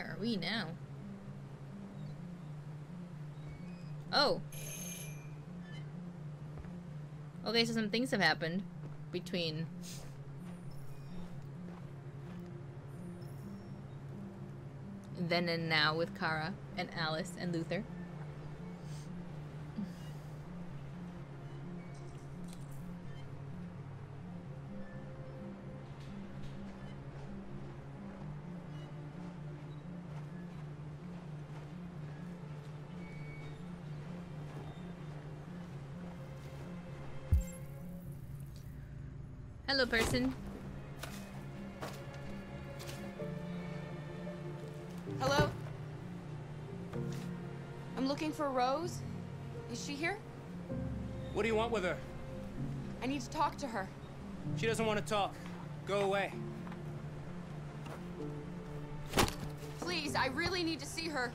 Where are we now? Oh. Okay, so some things have happened between then and now with Kara and Alice and Luther. Hello, person. Hello? I'm looking for Rose. Is she here? What do you want with her? I need to talk to her. She doesn't want to talk. Go away. Please, I really need to see her.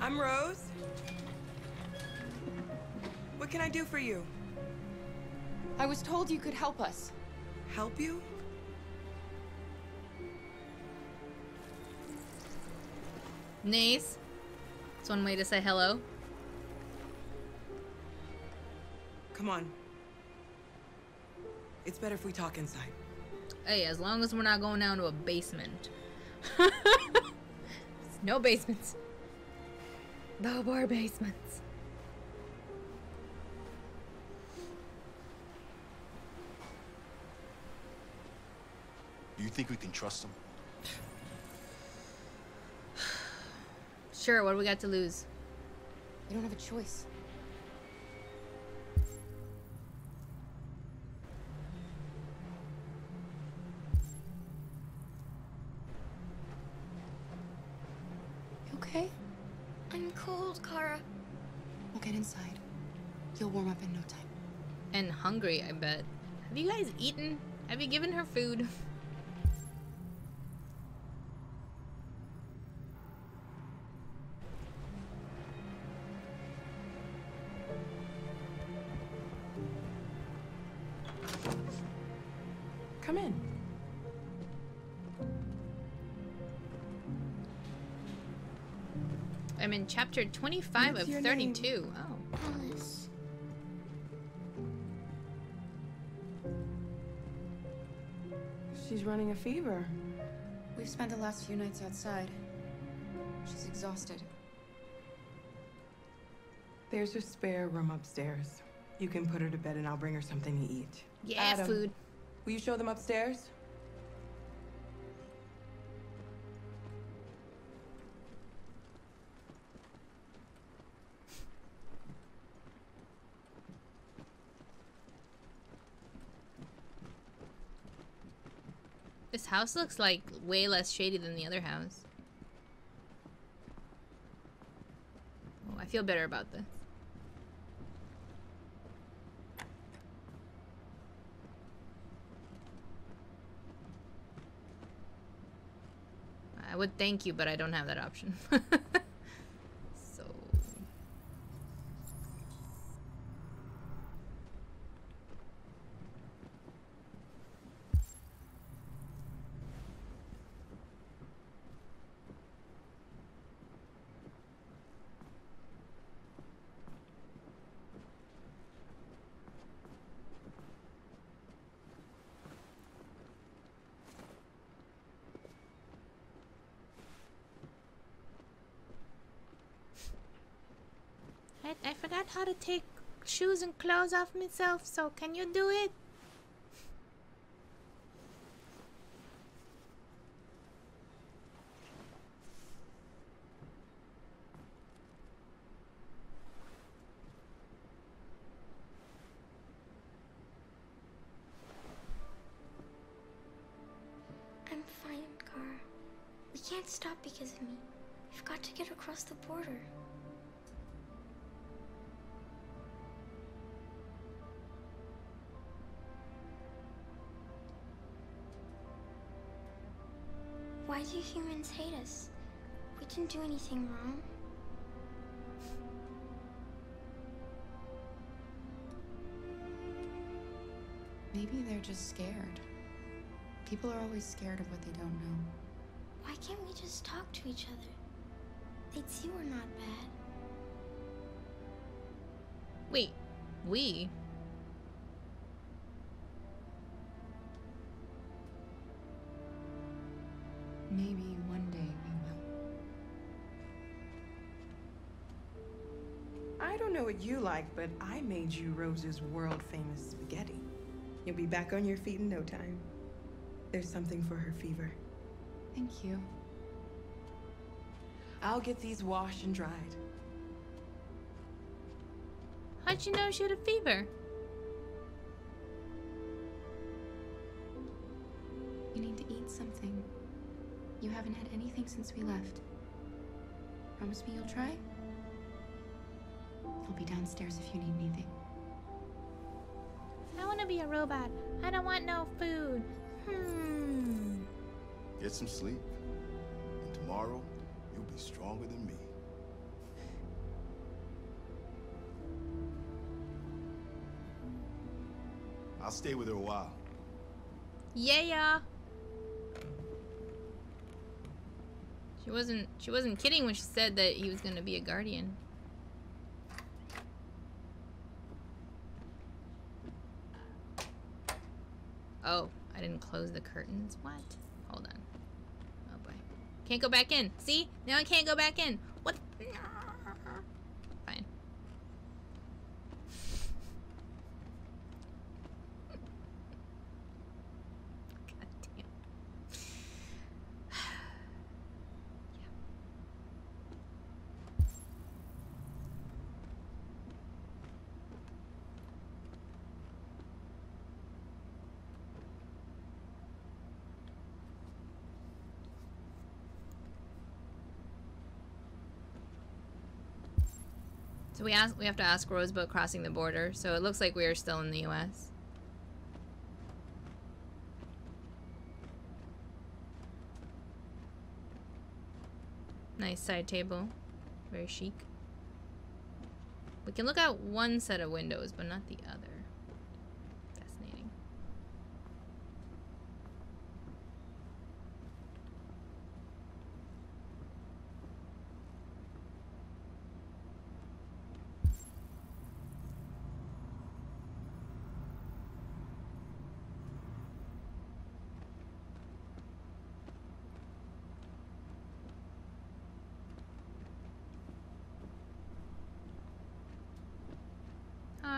I'm Rose. What can I do for you? I was told you could help us. Help you? Nice. It's one way to say hello. Come on. It's better if we talk inside. Hey, as long as we're not going down to a basement. no basements. No more basements. Do you think we can trust him? Sure, what do we got to lose? You don't have a choice. You okay? I'm cold, Kara. We'll get inside. You'll warm up in no time. And hungry, I bet. Have you guys eaten? Have you given her food? in chapter 25 What's of your 32. Oh. Alice. She's running a fever. We've spent the last few nights outside. She's exhausted. There's a spare room upstairs. You can put her to bed and I'll bring her something to eat. Yeah, Adam, food. Will you show them upstairs? House looks like way less shady than the other house. Oh, I feel better about this. I would thank you, but I don't have that option. so. I, I forgot how to take shoes and clothes off myself, so can you do it? I'm fine, Kara. We can't stop because of me. We've got to get across the border. Why do humans hate us? We didn't do anything wrong. Maybe they're just scared. People are always scared of what they don't know. Why can't we just talk to each other? They'd see we're not bad. Wait, we? Maybe one day we will. I don't know what you like, but I made you Rose's world famous spaghetti. You'll be back on your feet in no time. There's something for her fever. Thank you. I'll get these washed and dried. How'd you know she had a fever? You need to eat something. You haven't had anything since we left. Promise me you'll try? I'll be downstairs if you need anything. I want to be a robot. I don't want no food. Hmm. Get some sleep. And tomorrow, you'll be stronger than me. I'll stay with her a while. Yeah, yeah. She wasn't. She wasn't kidding when she said that he was gonna be a guardian. Oh, I didn't close the curtains. What? Hold on. Oh boy. Can't go back in. See? Now I can't go back in. What? God damn. So we ask we have to ask Rose about crossing the border. So it looks like we are still in the US. Nice side table. Very chic. We can look out one set of windows, but not the other.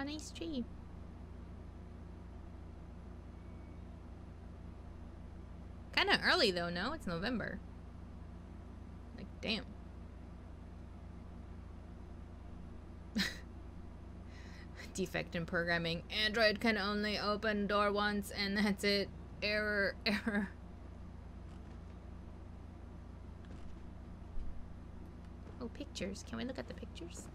Nice tree. Kinda early though, no? It's November. Like, damn. Defect in programming. Android can only open door once and that's it. Error, error. Oh, pictures. Can we look at the pictures?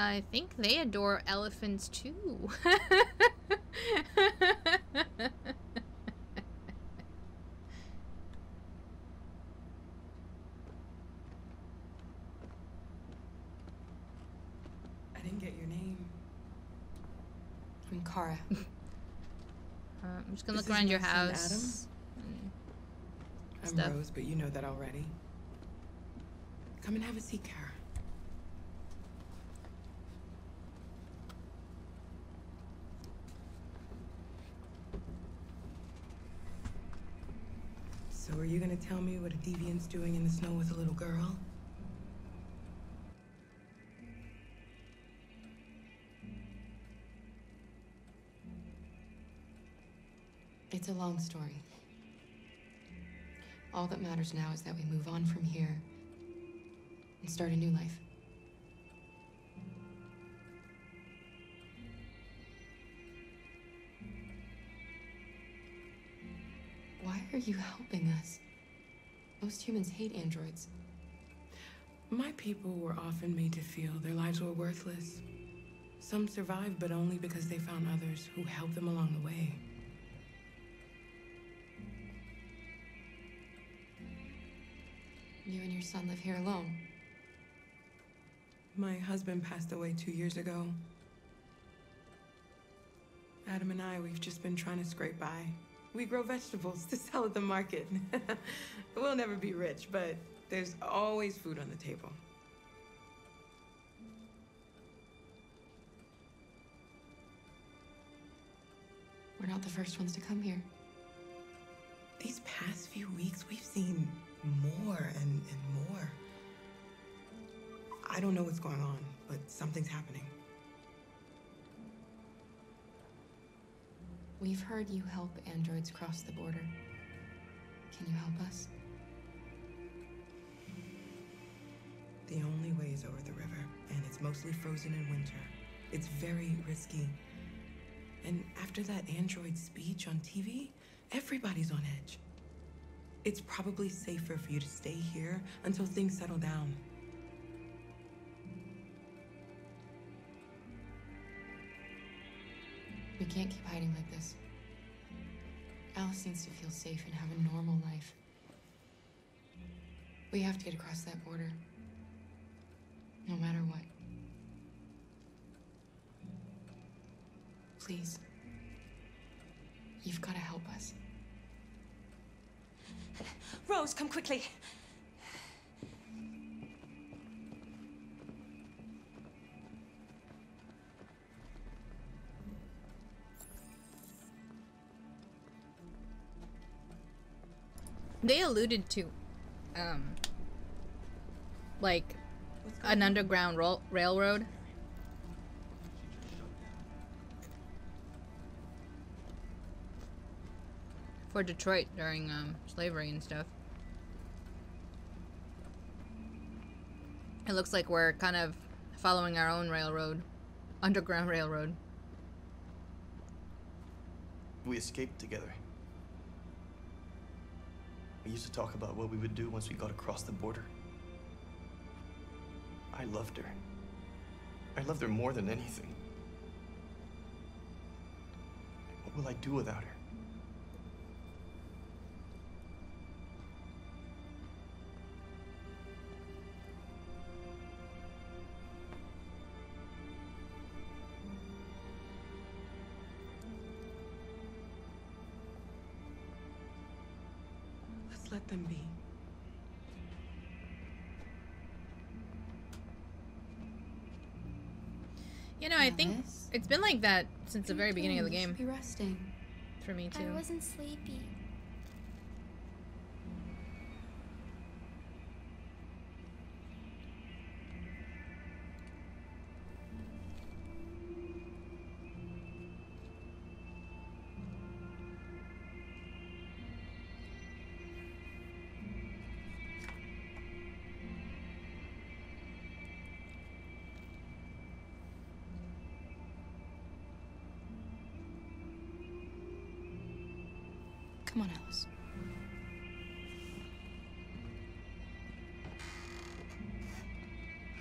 I think they adore elephants too. I didn't get your name. I'm Kara. Uh, I'm just gonna This look around your son, Adam. house. I'm Rose, but you know that already. Come and have a seat, Kara. So are you gonna tell me what a deviant's doing in the snow with a little girl? It's a long story. All that matters now is that we move on from here and start a new life. Why are you helping us? Most humans hate androids. My people were often made to feel their lives were worthless. Some survived, but only because they found others who helped them along the way. You and your son live here alone. My husband passed away two years ago. Adam and I, we've just been trying to scrape by. We grow vegetables to sell at the market. we'll never be rich, but there's always food on the table. We're not the first ones to come here. These past few weeks, we've seen more and, and more. I don't know what's going on, but something's happening. We've heard you help androids cross the border. Can you help us? The only way is over the river, and it's mostly frozen in winter. It's very risky. And after that android speech on TV, everybody's on edge. It's probably safer for you to stay here until things settle down. We can't keep hiding like this. Alice needs to feel safe and have a normal life. We have to get across that border. No matter what. Please. You've got to help us. Rose, come quickly. They alluded to, um, like an underground ro- railroad. For Detroit during um, slavery and stuff. It looks like we're kind of following our own railroad, underground railroad. We escaped together. We used to talk about what we would do once we got across the border. I loved her. I loved her more than anything. What will I do without her? You know, I think it's been like that since the very beginning of the game Be resting. for me too. I wasn't sleepy. Come on, Alice.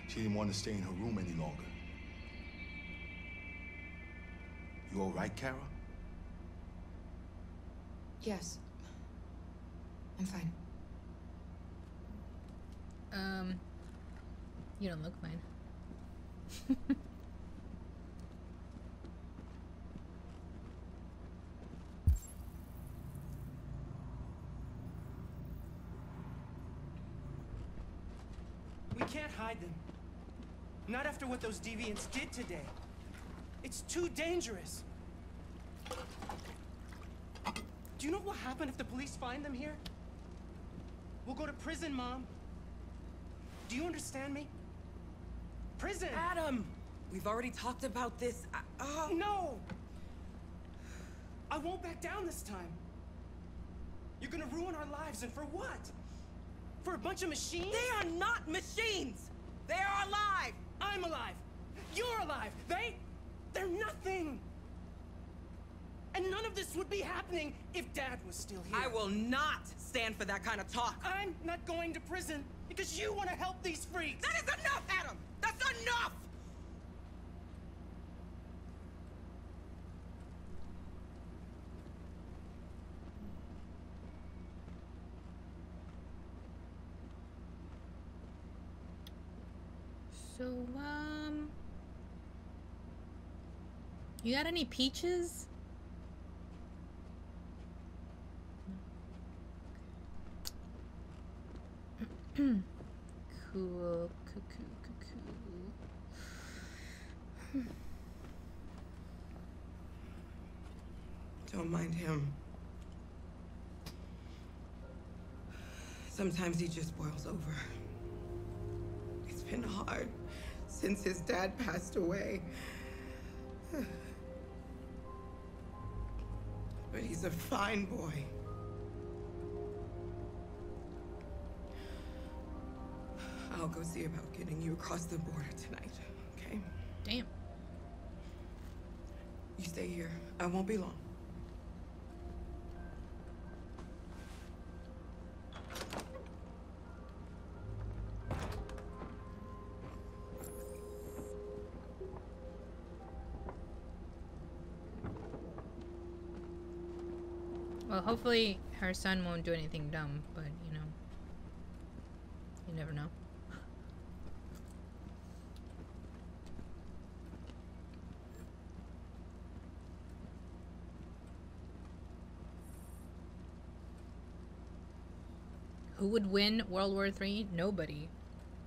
She didn't want to stay in her room any longer. You all right, Kara? Yes. I'm fine. Um, you don't look fine. We can't hide them. Not after what those deviants did today. It's too dangerous. Do you know what will happen if the police find them here? We'll go to prison, Mom. Do you understand me? Prison! Adam! We've already talked about this. I, oh. No! I won't back down this time. You're gonna ruin our lives, and for what? For a bunch of machines? They are not machines! They are alive! I'm alive! You're alive! They... they're nothing! And none of this would be happening if Dad was still here. I will not stand for that kind of talk. I'm not going to prison because you want to help these freaks! That is enough, Adam! That's enough! So, um. You got any peaches? cool, cuckoo, cuckoo. Don't mind him. Sometimes he just boils over. It's been hard since his dad passed away. But he's a fine boy. I'll go see about getting you across the border tonight, okay? Damn. You stay here. I won't be long. Well, hopefully her son won't do anything dumb, but you know. You never know. Who would win World War Three? Nobody.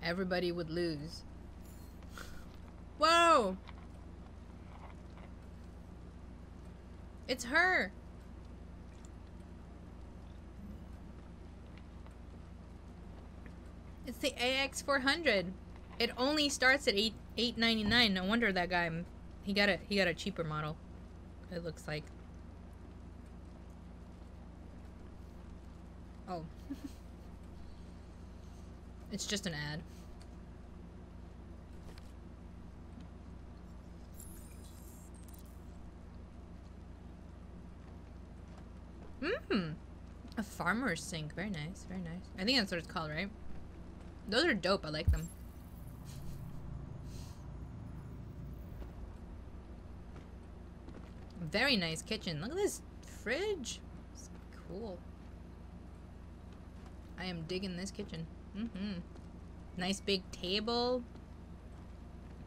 Everybody would lose. Whoa! It's her! The AX400. It only starts at 8 899. No wonder that guy mm, he got a he got a cheaper model. It looks like. Oh. it's just an ad. Mmm. A farmer's sink. Very nice. Very nice. I think that's what it's called, right? Those are dope. I like them. Very nice kitchen. Look at this fridge. It's cool. I am digging this kitchen. Mm-hmm. Nice big table.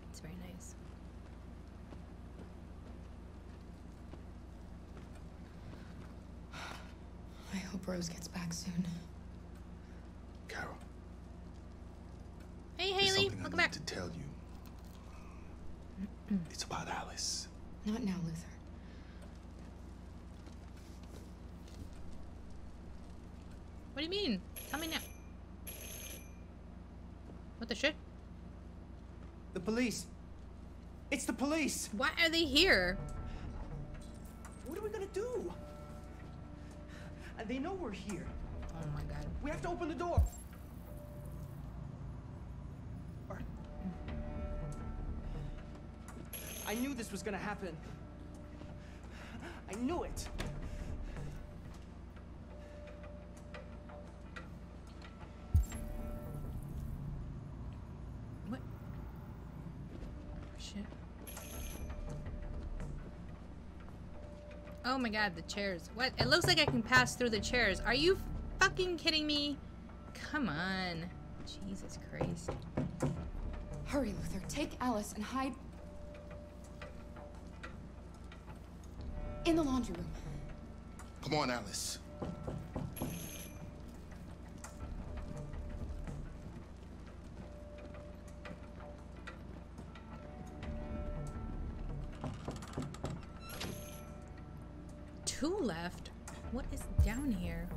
It's very nice. I hope Rose gets back soon. Kara, Hey, there's Haley. something I Welcome need back. to tell you. it's about Alice. Not now, Luther. What do you mean? Tell me now. What the shit? The police. It's the police. Why are they here? What are we gonna do? And they know we're here. Oh my god. We have to open the door. I knew this was gonna happen. I knew it. What? Shit. Oh my god, the chairs. What? It looks like I can pass through the chairs. Are you fucking kidding me? Come on. Jesus Christ. Hurry, Luther. Take Alice and hide. In the laundry room. Come on, Alice. Two left? What is down here?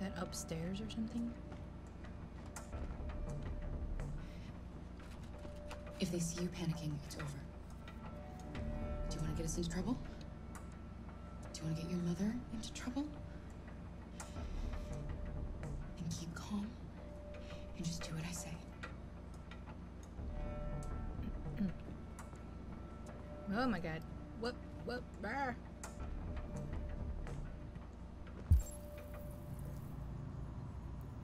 That upstairs or something? If they see you panicking, it's over. Do you want to get us into trouble? Do you want to get your mother into trouble? And keep calm and just do what I say. Oh my god. What? What? Brr.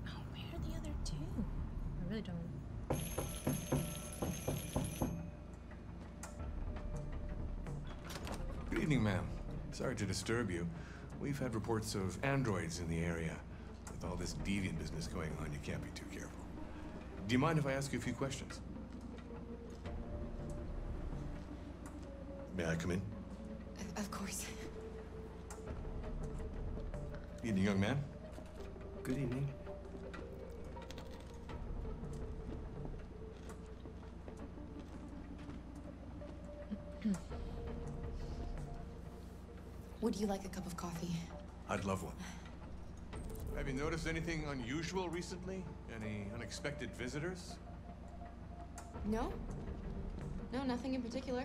Oh, where are the other two? I really don't. Evening, ma'am. Sorry to disturb you. We've had reports of androids in the area. With all this deviant business going on, you can't be too careful. Do you mind if I ask you a few questions? May I come in? Of course. Evening, young man. Good evening. Would you like a cup of coffee? I'd love one. Have you noticed anything unusual recently? Any unexpected visitors? No? No, nothing in particular.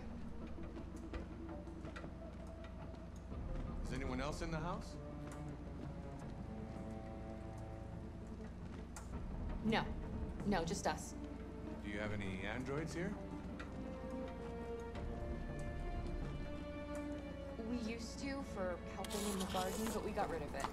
Is anyone else in the house? No. No, just us. Do you have any androids here? Used to for helping in the garden, but we got rid of it.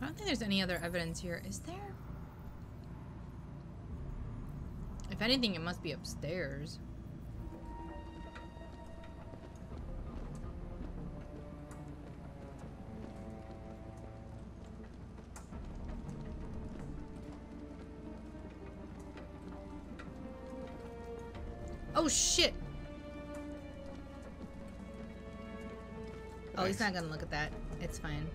I don't think there's any other evidence here. Is there? If anything, it must be upstairs. Oh shit! Oh, he's not gonna look at that. It's fine.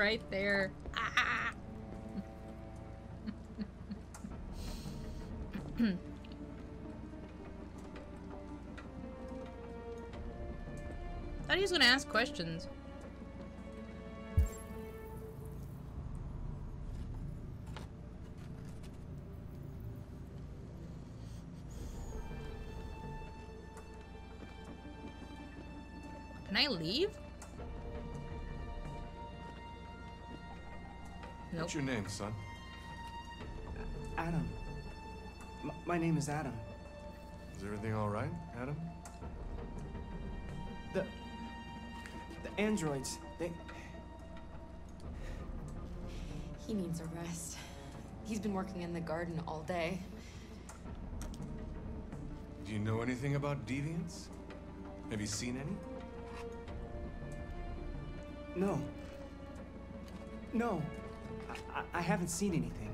Right there. Ah. Thought he was gonna ask questions. Can I leave? Nope. What's your name, son? Adam. M- my name is Adam. Is everything all right, Adam? The the androids, they He needs a rest. He's been working in the garden all day. Do you know anything about deviants? Have you seen any? no. No. I, I, I haven't seen anything.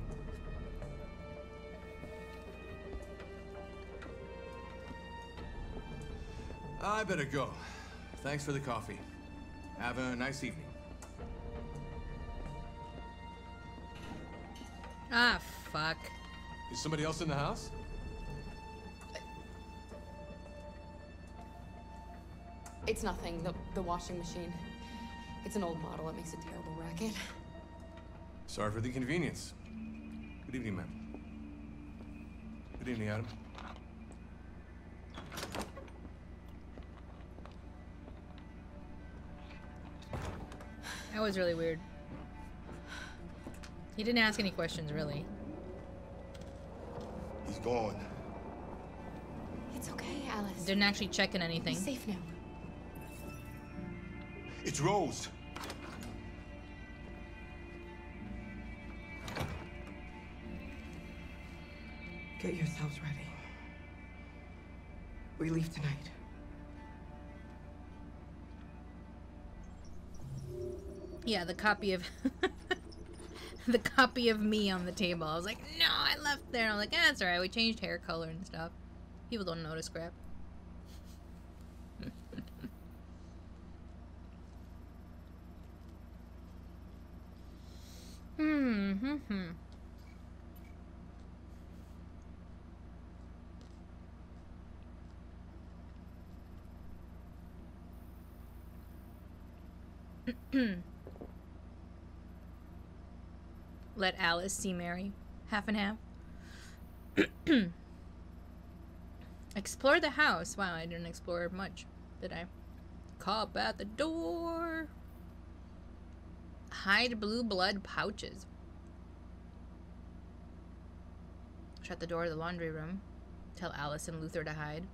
I better go. Thanks for the coffee. Have a nice evening. Ah, fuck. Is somebody else in the house? It's nothing. The, the washing machine. It's an old model. It makes a terrible racket. Sorry for the inconvenience. Good evening, ma'am. Good evening, Adam. That was really weird. He didn't ask any questions, really. He's gone. It's okay, Alice. Didn't actually check in Be anything. safe now. It's Rose. Get yourselves ready. We leave tonight. Yeah, the copy of the copy of me on the table. I was like, no, I left there. I'm like, eh, that's alright. We changed hair color and stuff. People don't notice crap. hmm, hmm, hmm. See Mary. Half and half. explore the house. Wow, I didn't explore much, did I? Cop at the door. Hide blue blood pouches. Shut the door of the laundry room. Tell Alice and Luther to hide.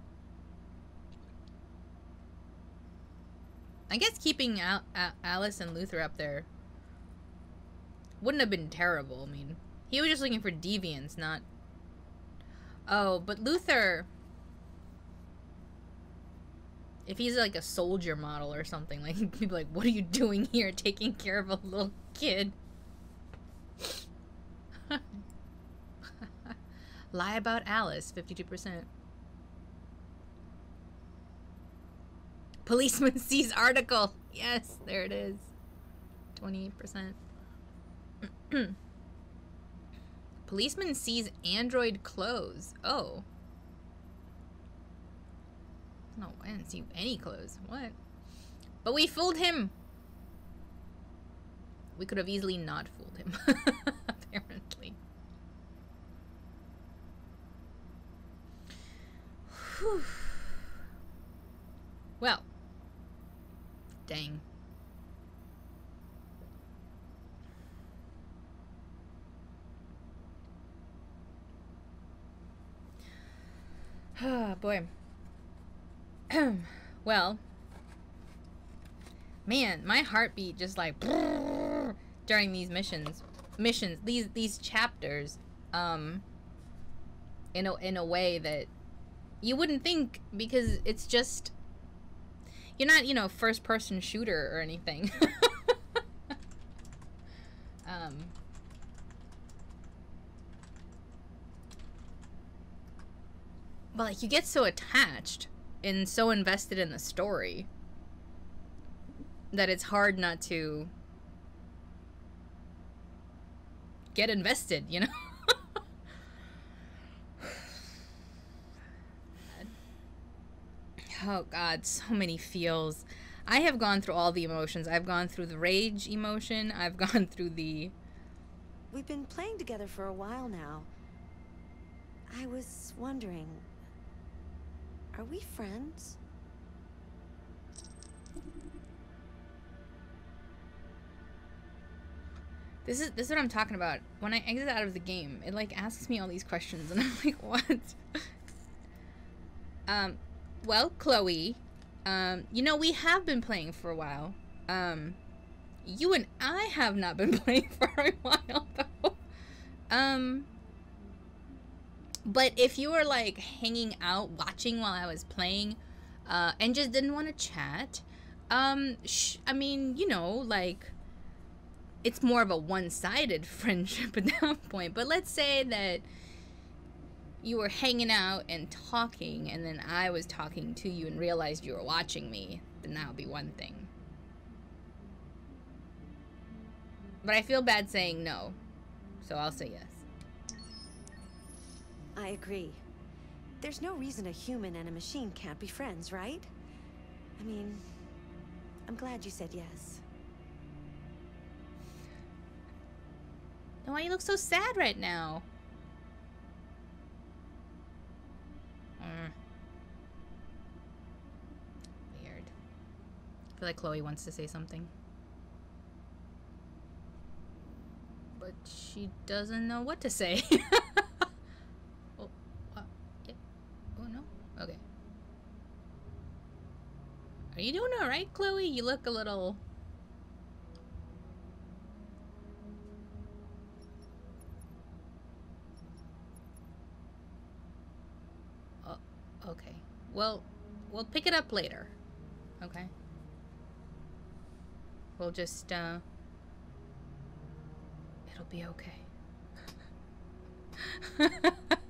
I guess keeping Al Al Alice and Luther up there wouldn't have been terrible. I mean, he was just looking for deviants, not... Oh, but Luther... If he's like a soldier model or something, like, he'd be like, what are you doing here taking care of a little kid? Lie about Alice, 52%. Policeman sees article. Yes, there it is. 28%. Policeman sees android clothes. Oh. No, I didn't see any clothes. What? But we fooled him. We could have easily not fooled him. Apparently. Whew. Well. Dang. Oh, boy. well, man, my heartbeat just like during these missions, missions, these these chapters, um, in a in a way that you wouldn't think because it's just you're not you know first person shooter or anything. um, but like you get so attached and so invested in the story that it's hard not to get invested, you know? oh god, so many feels. I have gone through all the emotions. I've gone through the rage emotion. I've gone through the We've been playing together for a while now. I was wondering, are we friends? This is this is what I'm talking about. When I exit out of the game, it like asks me all these questions and I'm like, what? um well, Chloe, um, you know, we have been playing for a while. Um you and I have not been playing for a while though. Um but if you were like hanging out watching while I was playing uh and just didn't want to chat, um I mean, you know, like it's more of a one-sided friendship at that point. But let's say that you were hanging out and talking and then I was talking to you and realized you were watching me, then that would be one thing. But I feel bad saying no. So I'll say yes. I agree. There's no reason a human and a machine can't be friends, right? I mean, I'm glad you said yes. Why you look so sad right now? Mm. Weird. I feel like Chloe wants to say something. But she doesn't know what to say. oh, uh, yeah. oh no? Okay. Are you doing alright, Chloe? You look a little... Oh, okay. Well, we'll pick it up later. Okay? We'll just, uh... It'll be okay.